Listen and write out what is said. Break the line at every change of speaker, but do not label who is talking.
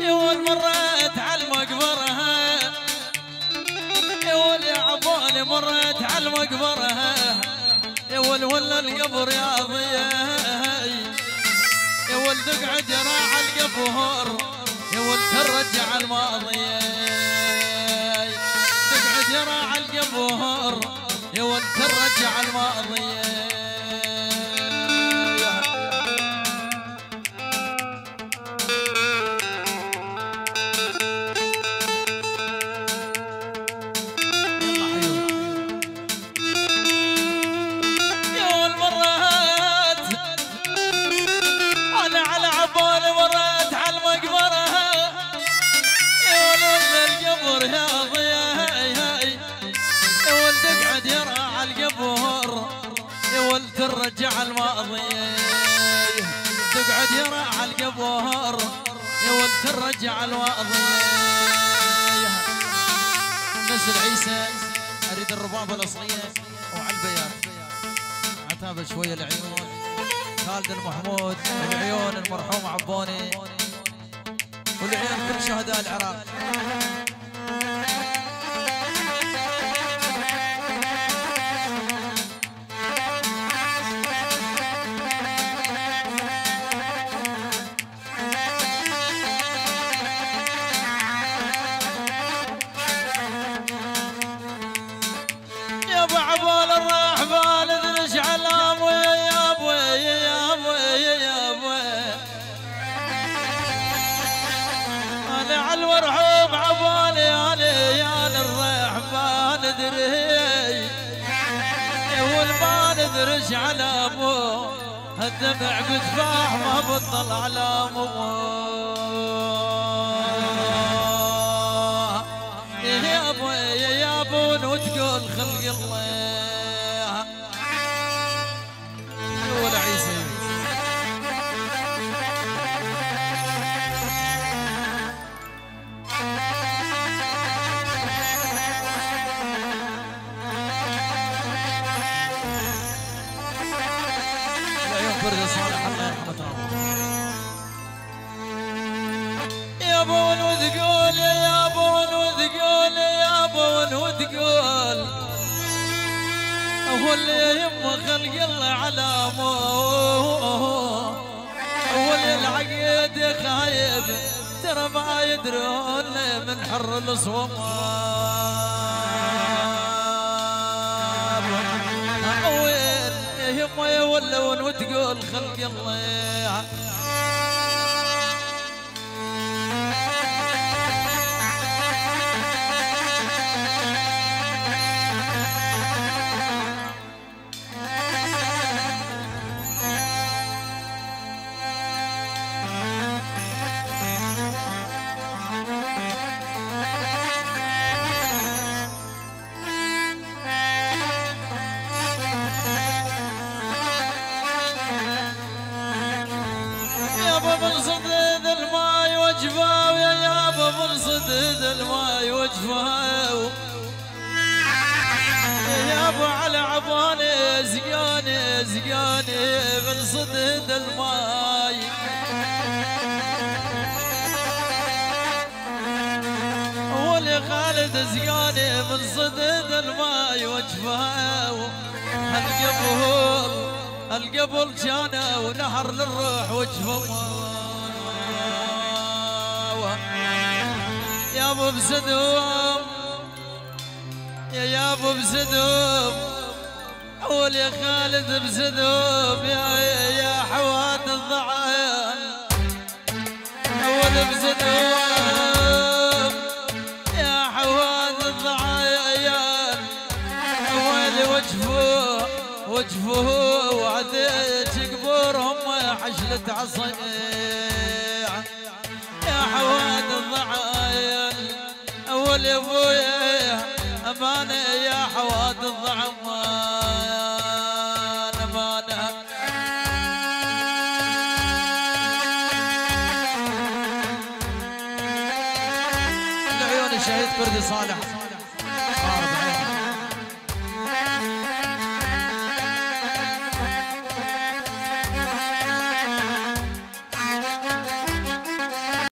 يول مريت على المقبرة. يول يا عبالي مريت على المقبرة. يول ولا القبر يا ضياي يول تقعد راح القبر يول ترجع الماضي. تقعد راح القبر يول ترجع الماضي. يا ولد ترجع الماضي نزل عيسى أريد الربابه الأصلية. وعلى البيات عتابه شوية العيون. خالد المحمود العيون المرحوم عبوني. والعيون كل شهداء العراق. الرحمن ادري والما ندرس على ابو الدمع بتفاح ما بطل على يا ابو يا ابو وتقول خلق الله. العيون برد صالح الله يرحمه يا ابو وتقول يا ابو وتقول يا ابو وتقول هو اللي يم خلق الله علامه هو اللي العقيد خايب ترى ما يدرون من حر الصواب يما يولون وتقول خلق الله. الماي وجفاه يا يابا من صدد الماي وجفاه يابا على عباني زقاني زقاني من صدد الماي ولي خالد زقاني من صدد الماي وجفاه القبول القبل كان ونهر للروح وجهه يا أبو بسدوم يا يا أبو بسدوم قول يا خالد بسدوم يا يا حواد الضعان أول بسدوم يا حواد الضعان ويلي وجفه وجفه وعديك قبورهم حشلة عصيع يا حواد الضعاين اول يا ابويا امانه يا حواد الضعمان امانه العيون الشهيد كردي صالح.